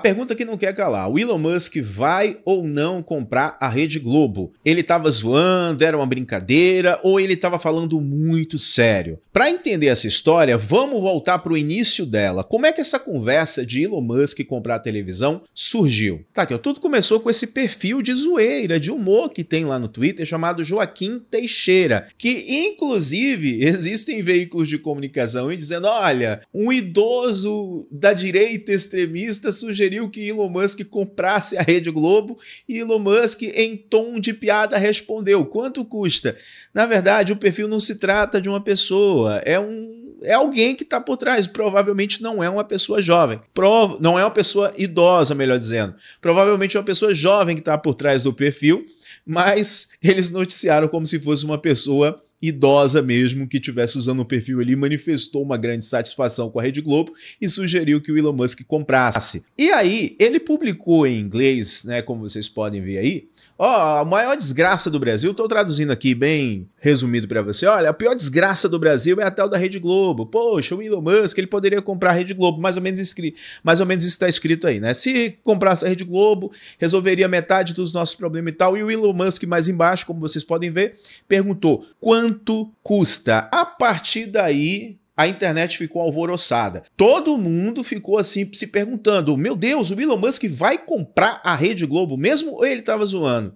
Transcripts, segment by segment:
pergunta que não quer calar: o Elon Musk vai ou não comprar a Rede Globo? Ele estava zoando, era uma brincadeira ou ele estava falando muito sério? Para entender essa história, vamos voltar para o início dela. Como é que essa conversa de Elon Musk comprar a televisão surgiu? Tá aqui, tudo começou com esse perfil de zoeira, de humor que tem lá no Twitter chamado Joaquim Teixeira, que inclusive existem veículos de comunicação dizendo: olha, um idoso da direita extremista sugeriu que Elon Musk comprasse a Rede Globo e Elon Musk, em tom de piada, respondeu: quanto custa? Na verdade, o perfil não se trata de uma pessoa, é um é alguém que está por trás. Provavelmente não é uma pessoa jovem. Prov não é uma pessoa idosa, melhor dizendo. Provavelmente é uma pessoa jovem que está por trás do perfil, mas eles noticiaram como se fosse uma pessoa idosa mesmo que tivesse usando o perfil ali manifestou uma grande satisfação com a Rede Globo e sugeriu que o Elon Musk comprasse. E aí, ele publicou em inglês, né, como vocês podem ver aí, Ó, a maior desgraça do Brasil, estou traduzindo aqui bem resumido para você. Olha, a pior desgraça do Brasil é a tal da Rede Globo. Poxa, o Elon Musk, ele poderia comprar a Rede Globo, mais ou menos mais ou menos isso está escrito aí, né? Se comprasse a Rede Globo, resolveria metade dos nossos problemas e tal. E o Elon Musk mais embaixo, como vocês podem ver, perguntou: "Quanto custa?". A partir daí, a internet ficou alvoroçada. Todo mundo ficou assim se perguntando: meu Deus, o Elon Musk vai comprar a Rede Globo mesmo ou ele estava zoando?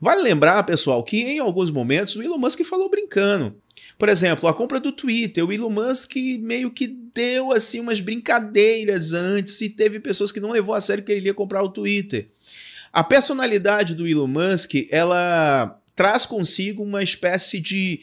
Vale lembrar, pessoal, que em alguns momentos o Elon Musk falou brincando. Por exemplo, a compra do Twitter, o Elon Musk meio que deu assim umas brincadeiras antes e teve pessoas que não levou a sério que ele ia comprar o Twitter. A personalidade do Elon Musk, ela traz consigo uma espécie de,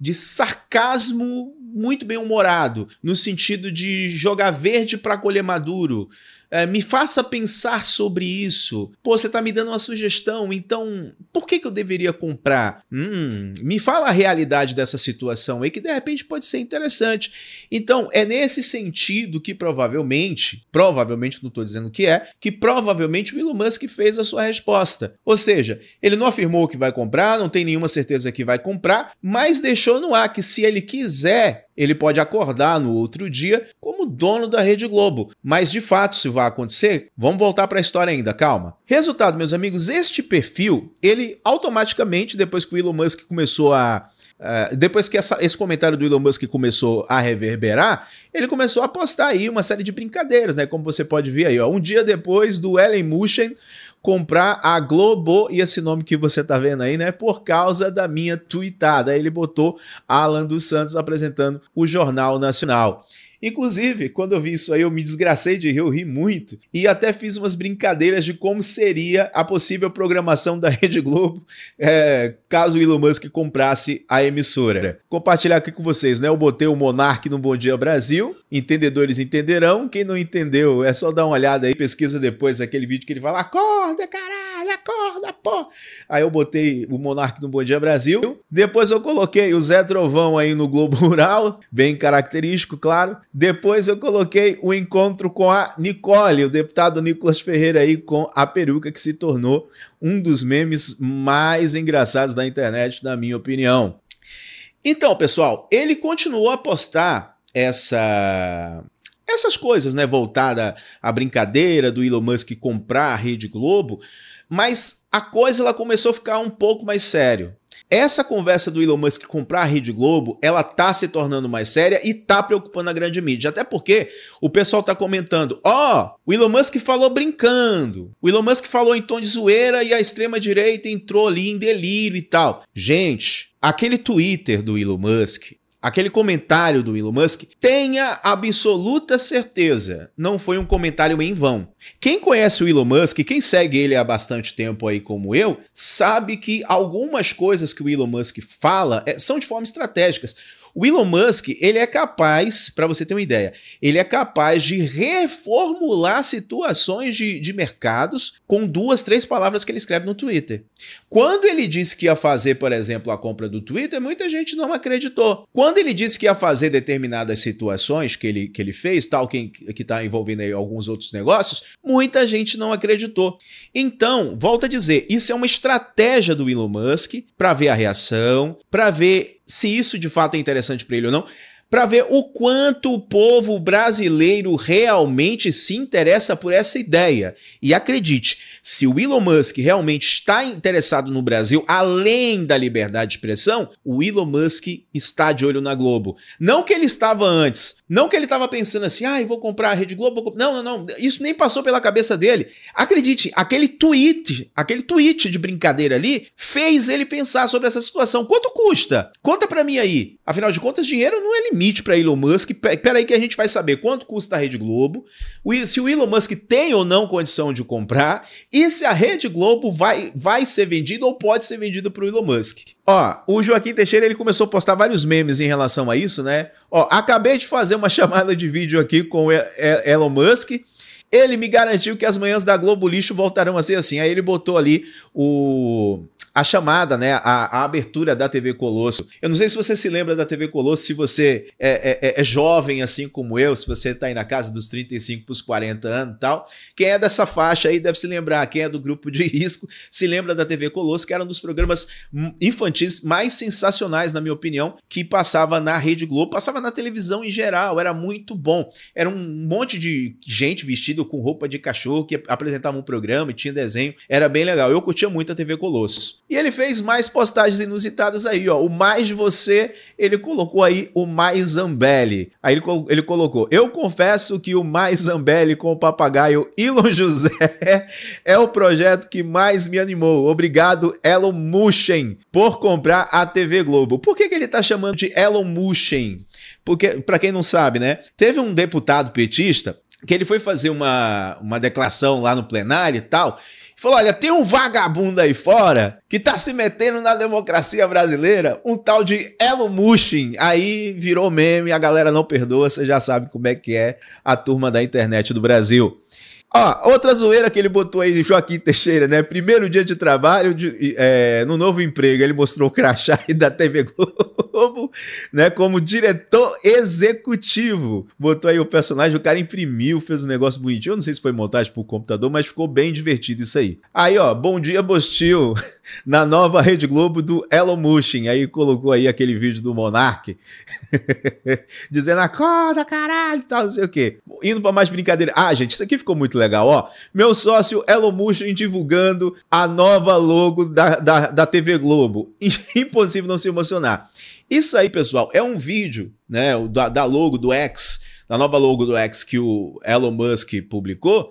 de sarcasmo muito bem humorado, no sentido de jogar verde para colher maduro. É, me faça pensar sobre isso. Pô, você tá me dando uma sugestão, então por que, que eu deveria comprar? Hum, me fala a realidade dessa situação aí que de repente pode ser interessante. Então, é nesse sentido que provavelmente, provavelmente não estou dizendo que é, que provavelmente o Elon Musk fez a sua resposta. Ou seja, ele não afirmou que vai comprar, não tem nenhuma certeza que vai comprar, mas deixou no ar que se ele quiser ele pode acordar no outro dia como dono da Rede Globo. Mas de fato, se vai acontecer, vamos voltar para a história ainda, calma. Resultado, meus amigos, este perfil, ele automaticamente, depois que o Elon Musk começou a Uh, depois que essa, esse comentário do Elon Musk começou a reverberar, ele começou a postar aí uma série de brincadeiras, né? Como você pode ver aí, ó. Um dia depois do Ellen Mushen comprar a Globo e esse nome que você tá vendo aí, né? Por causa da minha tweetada. Aí ele botou Alan dos Santos apresentando o Jornal Nacional. Inclusive, quando eu vi isso aí, eu me desgracei de rir, eu ri muito. E até fiz umas brincadeiras de como seria a possível programação da Rede Globo é, caso o Elon Musk comprasse a emissora. Compartilhar aqui com vocês, né? Eu botei o Monark no Bom Dia Brasil. Entendedores entenderão. Quem não entendeu, é só dar uma olhada aí, pesquisa depois aquele vídeo que ele fala: acorda, caralho, acorda, pô. Aí eu botei o Monark no Bom Dia Brasil. Depois eu coloquei o Zé Trovão aí no Globo Rural, bem característico, claro. Depois eu coloquei o encontro com a Nicole, o deputado Nicolas Ferreira aí com a peruca que se tornou um dos memes mais engraçados da internet, na minha opinião. Então, pessoal, ele continuou a postar essa essas coisas, né, voltada à brincadeira do Elon Musk comprar a Rede Globo, mas a coisa ela começou a ficar um pouco mais sério. Essa conversa do Elon Musk comprar a Rede Globo, ela tá se tornando mais séria e tá preocupando a grande mídia. Até porque o pessoal tá comentando: ó, oh, o Elon Musk falou brincando. O Elon Musk falou em tom de zoeira e a extrema-direita entrou ali em delírio e tal. Gente, aquele Twitter do Elon Musk aquele comentário do Elon Musk, tenha absoluta certeza, não foi um comentário em vão. Quem conhece o Elon Musk, quem segue ele há bastante tempo aí como eu, sabe que algumas coisas que o Elon Musk fala é, são de forma estratégicas. O Elon Musk, ele é capaz, para você ter uma ideia, ele é capaz de reformular situações de, de mercados com duas, três palavras que ele escreve no Twitter. Quando ele disse que ia fazer, por exemplo, a compra do Twitter, muita gente não acreditou. Quando ele disse que ia fazer determinadas situações que ele, que ele fez, tal que está envolvendo aí alguns outros negócios, muita gente não acreditou. Então, volta a dizer, isso é uma estratégia do Elon Musk para ver a reação, para ver se isso de fato é interessante para ele ou não. Para ver o quanto o povo brasileiro realmente se interessa por essa ideia. E acredite, se o Elon Musk realmente está interessado no Brasil, além da liberdade de expressão, o Elon Musk está de olho na Globo. Não que ele estava antes, não que ele estava pensando assim, ah, vou comprar a Rede Globo. Não, não, não. Isso nem passou pela cabeça dele. Acredite, aquele tweet, aquele tweet de brincadeira ali, fez ele pensar sobre essa situação. Quanto custa? Conta para mim aí. Afinal de contas, dinheiro não é limite para Elon Musk. Pera aí que a gente vai saber quanto custa a Rede Globo, se o Elon Musk tem ou não condição de comprar e se a Rede Globo vai, vai ser vendida ou pode ser vendida para o Elon Musk. Ó, o Joaquim Teixeira ele começou a postar vários memes em relação a isso, né? Ó, acabei de fazer uma chamada de vídeo aqui com Elon Musk. Ele me garantiu que as manhãs da Globo Lixo voltarão a ser assim. Aí ele botou ali o a chamada, né, a, a, abertura da TV Colosso. Eu não sei se você se lembra da TV Colosso, se você é, é, é jovem assim como eu, se você está aí na casa dos 35 para os 40 anos e tal. Quem é dessa faixa aí deve se lembrar, quem é do grupo de risco se lembra da TV Colosso, que era um dos programas infantis mais sensacionais, na minha opinião, que passava na Rede Globo, passava na televisão em geral, era muito bom. Era um monte de gente vestido com roupa de cachorro que apresentava um programa e tinha desenho, era bem legal. Eu curtia muito a TV Colosso. E ele fez mais postagens inusitadas aí, ó. O mais você, ele colocou aí o mais Zambelli. Aí ele, ele colocou: Eu confesso que o mais Zambelli com o papagaio Elon José é o projeto que mais me animou. Obrigado, Elon Mushen, por comprar a TV Globo. Por que, que ele tá chamando de Elon Mushen? Porque, para quem não sabe, né? Teve um deputado petista que ele foi fazer uma, uma declaração lá no plenário e tal. Falou: olha, tem um vagabundo aí fora que tá se metendo na democracia brasileira, um tal de Elon Mushin. Aí virou meme, a galera não perdoa, você já sabe como é que é a turma da internet do Brasil. Ó, outra zoeira que ele botou aí, Joaquim Teixeira, né? Primeiro dia de trabalho de, é, no novo emprego, ele mostrou o crachá da TV Globo, né? Como diretor executivo. Botou aí o personagem, o cara imprimiu, fez um negócio bonitinho. Eu não sei se foi montagem pro computador, mas ficou bem divertido isso aí. Aí, ó, bom dia, Bostil, na nova Rede Globo do Elon Mushin. Aí colocou aí aquele vídeo do Monark, dizendo acorda, caralho, tal, não sei o quê. Indo pra mais brincadeira. Ah, gente, isso aqui ficou muito legal legal, ó. Meu sócio Elon Musk divulgando a nova logo da, da, da TV Globo. Impossível não se emocionar. Isso aí, pessoal, é um vídeo, né, da, da logo do X, da nova logo do X que o Elon Musk publicou,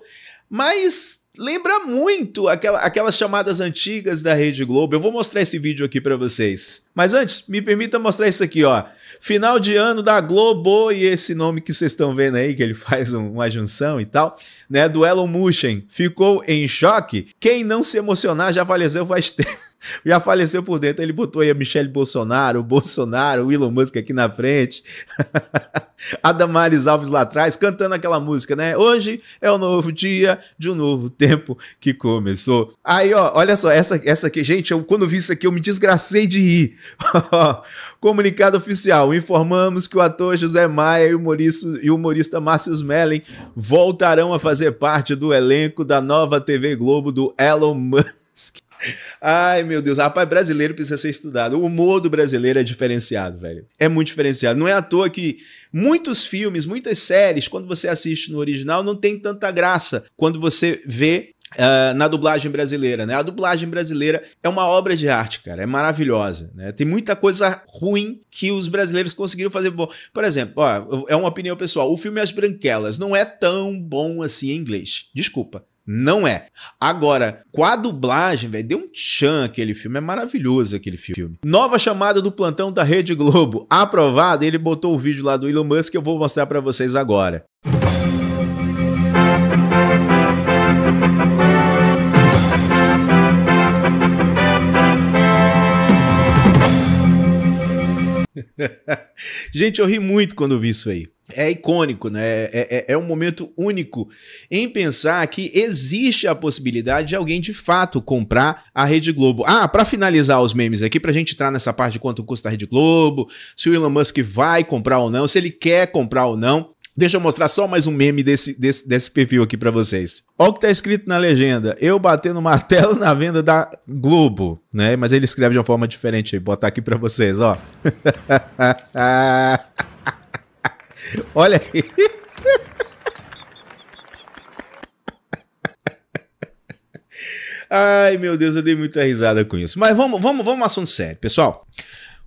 mas lembra muito aquela, aquelas chamadas antigas da Rede Globo. Eu vou mostrar esse vídeo aqui para vocês. Mas antes, me permita mostrar isso aqui, ó. Final de ano da Globo e esse nome que vocês estão vendo aí, que ele faz um, uma junção e tal, né? Do Elon Mushen. Ficou em choque? Quem não se emocionar já faleceu faz tempo. Já faleceu por dentro. Ele botou aí a Michelle Bolsonaro, o Bolsonaro, o Elon Musk aqui na frente. a Damares Alves lá atrás, cantando aquela música, né? Hoje é um novo dia de um novo tempo que começou. Aí, ó, olha só, essa, essa aqui, gente, eu, quando vi isso aqui, eu me desgracei de rir. Comunicado oficial: informamos que o ator José Maia e o humorista, e o humorista Márcio Smelling voltarão a fazer parte do elenco da nova TV Globo do Elon Musk. Ai, meu Deus. Rapaz, brasileiro precisa ser estudado. O humor do brasileiro é diferenciado, velho. É muito diferenciado. Não é à toa que muitos filmes, muitas séries, quando você assiste no original, não tem tanta graça quando você vê Uh, na dublagem brasileira, né? A dublagem brasileira é uma obra de arte, cara, é maravilhosa, né? Tem muita coisa ruim que os brasileiros conseguiram fazer bom. Por exemplo, ó, é uma opinião pessoal, o filme As Branquelas não é tão bom assim em inglês. Desculpa. Não é. Agora, com a dublagem, velho, deu um tchan aquele filme. É maravilhoso aquele filme. Nova chamada do plantão da Rede Globo. Aprovado. Ele botou o vídeo lá do Elon Musk que eu vou mostrar para vocês agora. Gente, eu ri muito quando vi isso aí. É icônico, né? É, é, é, um momento único em pensar que existe a possibilidade de alguém de fato comprar a Rede Globo. Ah, para finalizar os memes aqui, pra gente entrar nessa parte de quanto custa a Rede Globo, se o Elon Musk vai comprar ou não, se ele quer comprar ou não. Deixa eu mostrar só mais um meme desse, desse, desse perfil aqui para vocês. Olha o que tá escrito na legenda. Eu batendo martelo na venda da Globo, né? Mas ele escreve de uma forma diferente aí. Botar aqui para vocês, ó. Olha aí. Ai, meu Deus, eu dei muita risada com isso. Mas vamos, vamos, vamos um assunto sério, pessoal.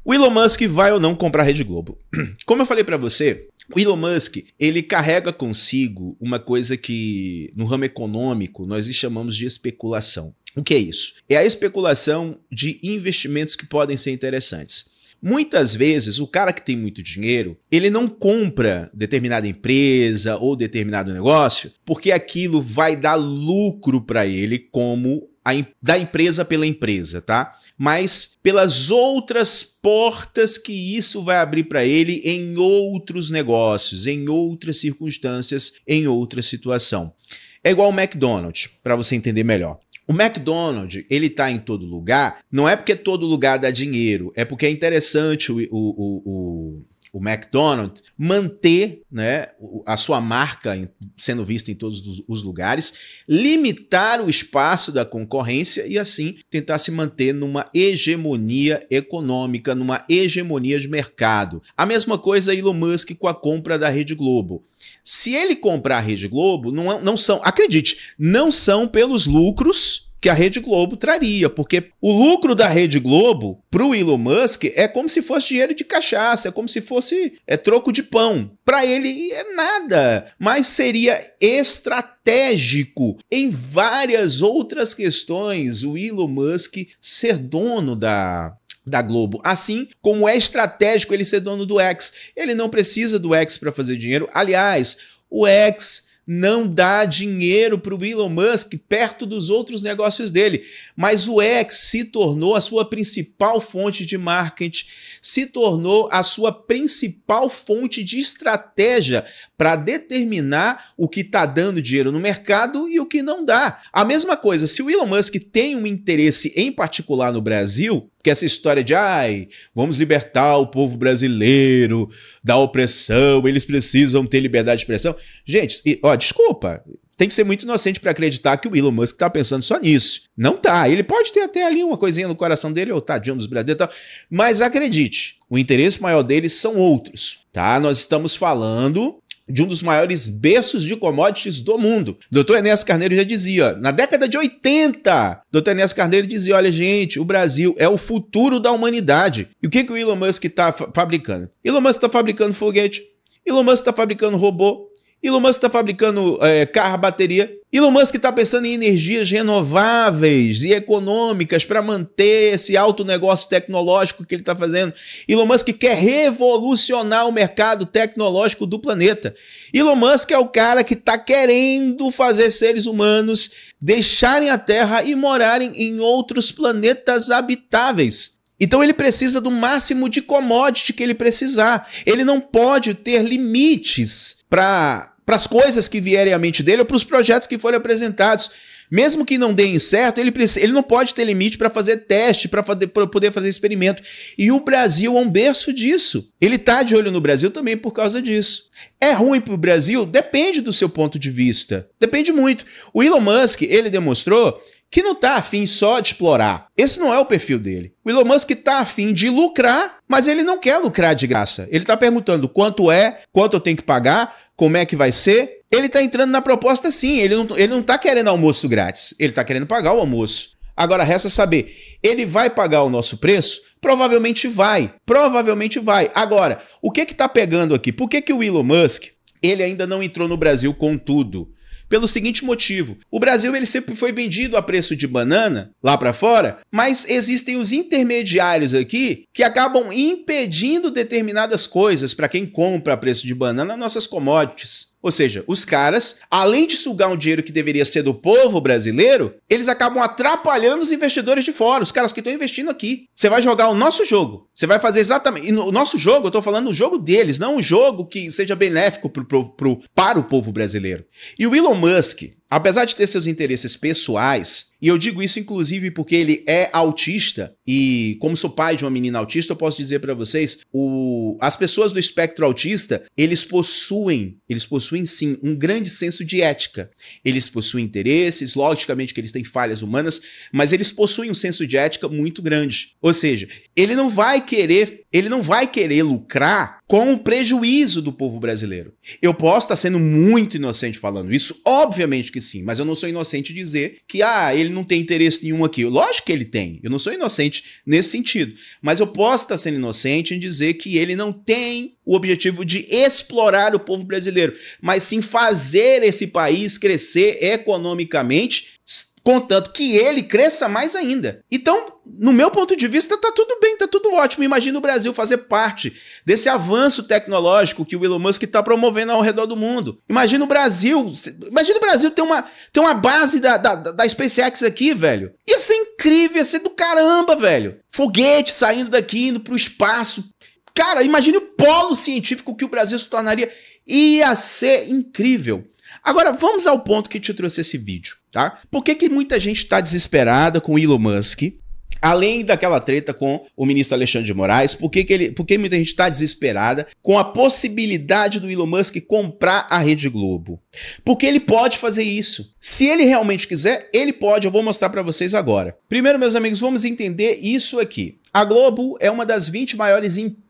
O Elon Musk vai ou não comprar a Rede Globo? Como eu falei para você, o Elon Musk, ele carrega consigo uma coisa que no ramo econômico nós chamamos de especulação. O que é isso? É a especulação de investimentos que podem ser interessantes. Muitas vezes, o cara que tem muito dinheiro, ele não compra determinada empresa ou determinado negócio porque aquilo vai dar lucro para ele como da empresa pela empresa, tá? Mas pelas outras portas que isso vai abrir para ele em outros negócios, em outras circunstâncias, em outra situação. É igual o McDonald's, para você entender melhor. O McDonald's, ele tá em todo lugar, não é porque todo lugar dá dinheiro, é porque é interessante o, o, o, o McDonald's manter né, a sua marca sendo vista em todos os lugares, limitar o espaço da concorrência e assim tentar se manter numa hegemonia econômica, numa hegemonia de mercado. A mesma coisa Elon Musk com a compra da Rede Globo. Se ele comprar a Rede Globo, não, é, não são, acredite, não são pelos lucros que a Rede Globo traria, porque o lucro da Rede Globo para o Elon Musk é como se fosse dinheiro de cachaça, é como se fosse é troco de pão. Para ele é nada, mas seria estratégico em várias outras questões o Elon Musk ser dono da da Globo. Assim como é estratégico ele ser dono do X. Ele não precisa do X para fazer dinheiro. Aliás, o X não dá dinheiro para o Elon Musk perto dos outros negócios dele. Mas o X se tornou a sua principal fonte de marketing, se tornou a sua principal fonte de estratégia para determinar o que está dando dinheiro no mercado e o que não dá. A mesma coisa, se o Elon Musk tem um interesse em particular no Brasil, que essa história de ai, vamos libertar o povo brasileiro da opressão, eles precisam ter liberdade de expressão. Gente, ó, desculpa, tem que ser muito inocente para acreditar que o Elon Musk tá pensando só nisso. Não tá. Ele pode ter até ali uma coisinha no coração dele, ou tadinho dos brasileiros e tal. Mas acredite, o interesse maior deles são outros, tá? Nós estamos falando de um dos maiores berços de commodities do mundo. Dr. Enéas Carneiro já dizia, na década de 80, Dr. Enéas Carneiro dizia, olha gente, o Brasil é o futuro da humanidade. E o que, que o Elon Musk está fabricando? Elon Musk está fabricando foguete, Elon Musk está fabricando robô, Elon Musk está fabricando é, carro, bateria. Elon Musk está pensando em energias renováveis e econômicas para manter esse alto negócio tecnológico que ele está fazendo. Elon Musk quer revolucionar o mercado tecnológico do planeta. Elon Musk é o cara que está querendo fazer seres humanos deixarem a Terra e morarem em outros planetas habitáveis. Então ele precisa do máximo de commodity que ele precisar. Ele não pode ter limites para as coisas que vierem à mente dele ou para os projetos que forem apresentados. Mesmo que não deem certo, ele, ele não pode ter limite para fazer teste, para poder fazer experimento. E o Brasil é um berço disso. Ele está de olho no Brasil também por causa disso. É ruim para o Brasil? Depende do seu ponto de vista. Depende muito. O Elon Musk, ele demonstrou que não está afim só de explorar. Esse não é o perfil dele. O Elon Musk está afim de lucrar, mas ele não quer lucrar de graça. Ele está perguntando quanto é, quanto eu tenho que pagar, como é que vai ser. Ele está entrando na proposta sim, ele não, ele não tá querendo almoço grátis, ele está querendo pagar o almoço. Agora resta saber, ele vai pagar o nosso preço? Provavelmente vai, provavelmente vai. Agora, o que que tá pegando aqui? Por que que o Elon Musk, ele ainda não entrou no Brasil com tudo? Pelo seguinte motivo: o Brasil ele sempre foi vendido a preço de banana lá para fora, mas existem os intermediários aqui que acabam impedindo determinadas coisas para quem compra a preço de banana nossas commodities. Ou seja, os caras, além de sugar um dinheiro que deveria ser do povo brasileiro, eles acabam atrapalhando os investidores de fora, os caras que estão investindo aqui. Você vai jogar o nosso jogo. Você vai fazer exatamente. E no, o nosso jogo, eu tô falando o jogo deles, não um jogo que seja benéfico pro, pro, pro, para o povo brasileiro. E o Elon Musk, apesar de ter seus interesses pessoais, e eu digo isso inclusive porque ele é autista e como sou pai de uma menina autista, eu posso dizer para vocês, o, as pessoas do espectro autista, eles possuem, eles possuem sim um grande senso de ética. Eles possuem interesses, logicamente que eles têm falhas humanas, mas eles possuem um senso de ética muito grande. Ou seja, ele não vai querer ele não vai querer lucrar com o prejuízo do povo brasileiro. Eu posso estar sendo muito inocente falando isso, obviamente que sim, mas eu não sou inocente dizer que ah, ele não tem interesse nenhum aqui. Lógico que ele tem. Eu não sou inocente nesse sentido, mas eu posso estar sendo inocente em dizer que ele não tem o objetivo de explorar o povo brasileiro, mas sim fazer esse país crescer economicamente contanto que ele cresça mais ainda. Então, no meu ponto de vista, tá tudo bem, tá tudo ótimo. Imagina o Brasil fazer parte desse avanço tecnológico que o Elon Musk está promovendo ao redor do mundo. Imagina o Brasil, imagina o Brasil ter uma, ter uma base da, da, da SpaceX aqui, velho. Ia ser incrível, ia ser do caramba, velho. Foguete saindo daqui, indo pro espaço. Cara, imagine o polo científico que o Brasil se tornaria. Ia ser incrível. Agora, vamos ao ponto que te trouxe esse vídeo tá? Por que, que muita gente está desesperada com Elon Musk? Além daquela treta com o ministro Alexandre de Moraes, por que, que, ele, por que muita gente está desesperada com a possibilidade do Elon Musk comprar a Rede Globo? Porque ele pode fazer isso. Se ele realmente quiser, ele pode. Eu vou mostrar para vocês agora. Primeiro, meus amigos, vamos entender isso aqui. A Globo é uma das 20 maiores empresas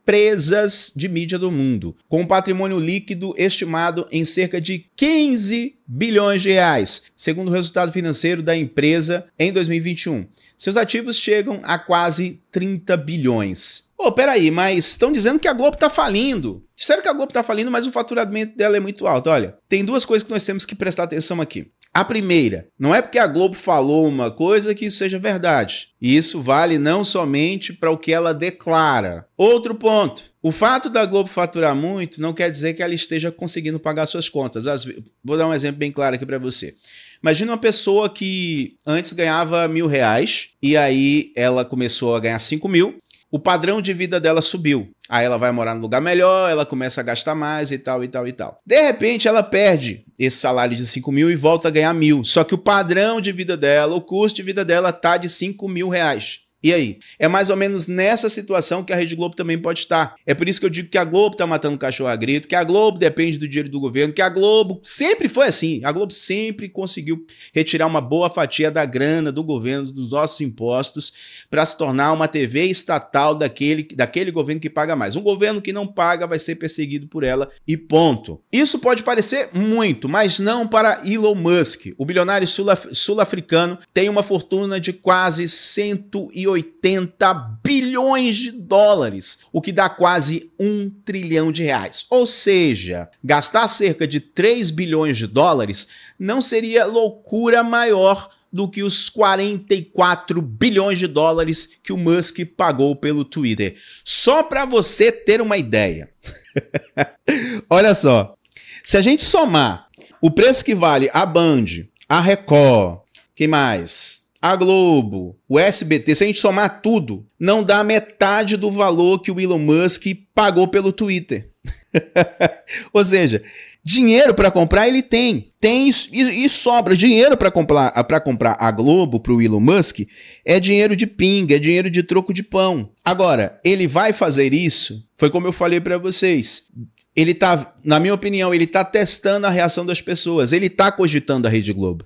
de mídia do mundo, com um patrimônio líquido estimado em cerca de 15 bilhões de reais, segundo o resultado financeiro da empresa em 2021. Seus ativos chegam a quase 30 bilhões. Ô, oh, peraí, mas estão dizendo que a Globo tá falindo. Disseram que a Globo tá falindo, mas o faturamento dela é muito alto. Olha, tem duas coisas que nós temos que prestar atenção aqui. A primeira, não é porque a Globo falou uma coisa que isso seja verdade. E isso vale não somente para o que ela declara. Outro ponto: o fato da Globo faturar muito não quer dizer que ela esteja conseguindo pagar suas contas. Vou dar um exemplo bem claro aqui para você. Imagina uma pessoa que antes ganhava mil reais e aí ela começou a ganhar cinco mil. O padrão de vida dela subiu. Aí ela vai morar num lugar melhor, ela começa a gastar mais e tal, e tal, e tal. De repente, ela perde esse salário de 5 mil e volta a ganhar mil. Só que o padrão de vida dela, o custo de vida dela tá de 5 mil reais. E aí? É mais ou menos nessa situação que a Rede Globo também pode estar. É por isso que eu digo que a Globo está matando cachorro a grito, que a Globo depende do dinheiro do governo, que a Globo sempre foi assim. A Globo sempre conseguiu retirar uma boa fatia da grana do governo, dos nossos impostos, para se tornar uma TV estatal daquele, daquele governo que paga mais. Um governo que não paga vai ser perseguido por ela e ponto. Isso pode parecer muito, mas não para Elon Musk. O bilionário sul-africano tem uma fortuna de quase 180 180 bilhões de dólares, o que dá quase um trilhão de reais. Ou seja, gastar cerca de 3 bilhões de dólares não seria loucura maior do que os 44 bilhões de dólares que o Musk pagou pelo Twitter. Só para você ter uma ideia. Olha só, se a gente somar o preço que vale a Band, a Record, quem mais? A Globo, o SBT, se a gente somar tudo, não dá metade do valor que o Elon Musk pagou pelo Twitter. Ou seja, dinheiro para comprar ele tem. Tem e, e sobra. Dinheiro para comprar, comprar a Globo para o Elon Musk é dinheiro de pinga, é dinheiro de troco de pão. Agora, ele vai fazer isso? Foi como eu falei para vocês. Ele tá, na minha opinião, ele tá testando a reação das pessoas. Ele tá cogitando a Rede Globo.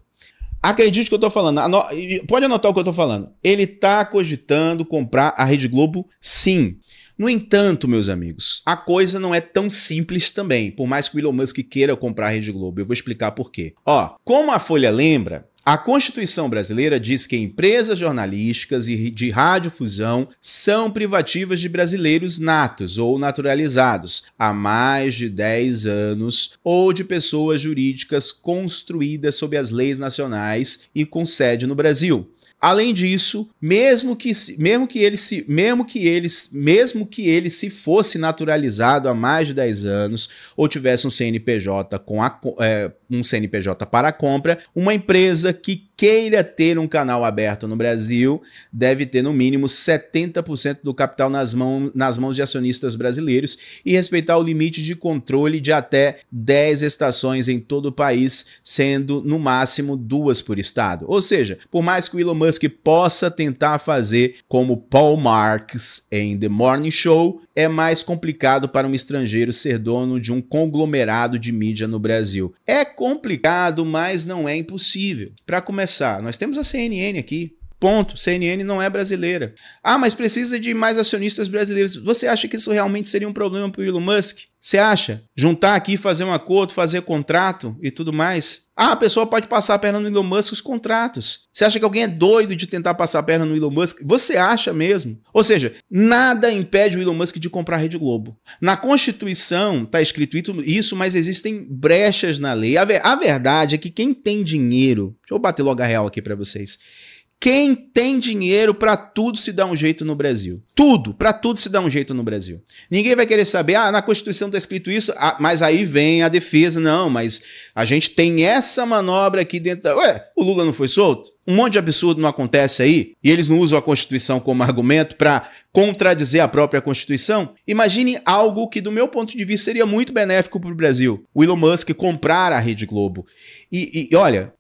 Acredite que eu tô falando. Ano... Pode anotar o que eu tô falando. Ele tá cogitando comprar a Rede Globo, sim. No entanto, meus amigos, a coisa não é tão simples também, por mais que o Elon Musk queira comprar a Rede Globo. Eu vou explicar por quê. Ó, como a Folha lembra, a Constituição brasileira diz que empresas jornalísticas e de radiodifusão são privativas de brasileiros natos ou naturalizados há mais de 10 anos ou de pessoas jurídicas construídas sob as leis nacionais e com sede no Brasil. Além disso, mesmo que, mesmo que ele se, mesmo que eles, mesmo que ele se fosse naturalizado há mais de 10 anos ou tivesse um CNPJ com a, é, um CNPJ para compra, uma empresa que queira ter um canal aberto no Brasil deve ter no mínimo 70% do capital nas, mão, nas mãos de acionistas brasileiros e respeitar o limite de controle de até 10 estações em todo o país, sendo no máximo duas por estado. Ou seja, por mais que o Elon Musk possa tentar fazer como Paul Marks em The Morning Show, é mais complicado para um estrangeiro ser dono de um conglomerado de mídia no Brasil. É complicado, mas não é impossível. Para começar, nós temos a CNN aqui. Ponto. CNN não é brasileira. Ah, mas precisa de mais acionistas brasileiros. Você acha que isso realmente seria um problema para o Elon Musk? Você acha? Juntar aqui, fazer um acordo, fazer contrato e tudo mais? Ah, a pessoa pode passar a perna no Elon Musk os contratos. Você acha que alguém é doido de tentar passar a perna no Elon Musk? Você acha mesmo? Ou seja, nada impede o Elon Musk de comprar a Rede Globo. Na Constituição está escrito isso, mas existem brechas na lei. A, ver, a verdade é que quem tem dinheiro. Deixa eu bater logo a real aqui para vocês. Quem tem dinheiro para tudo se dá um jeito no Brasil. Tudo, para tudo se dá um jeito no Brasil. Ninguém vai querer saber, ah, na Constituição está escrito isso, ah, mas aí vem a defesa. Não, mas a gente tem essa manobra aqui dentro. Da... Ué, o Lula não foi solto? Um monte de absurdo não acontece aí e eles não usam a Constituição como argumento para contradizer a própria Constituição? Imagine algo que, do meu ponto de vista, seria muito benéfico para o Brasil: o Elon Musk comprar a Rede Globo. E, e olha,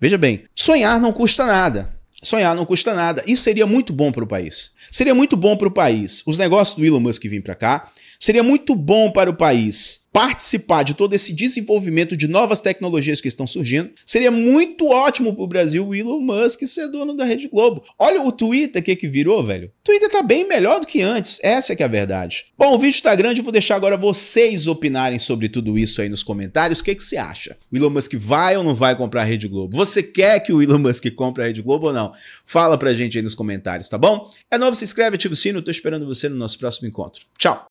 veja bem, sonhar não custa nada. Sonhar não custa nada. Isso seria muito bom para o país. Seria muito bom para o país. Os negócios do Elon Musk virem para cá. Seria muito bom para o país participar de todo esse desenvolvimento de novas tecnologias que estão surgindo. Seria muito ótimo para o Brasil o Elon Musk ser dono da Rede Globo. Olha o Twitter que que virou, velho. O Twitter tá bem melhor do que antes. Essa é que é a verdade. Bom, o vídeo está grande, vou deixar agora vocês opinarem sobre tudo isso aí nos comentários. O que que você acha? O Elon Musk vai ou não vai comprar a Rede Globo? Você quer que o Elon Musk compre a Rede Globo ou não? Fala pra gente aí nos comentários, tá bom? É novo, se inscreve, ativa o sino, tô esperando você no nosso próximo encontro. Tchau!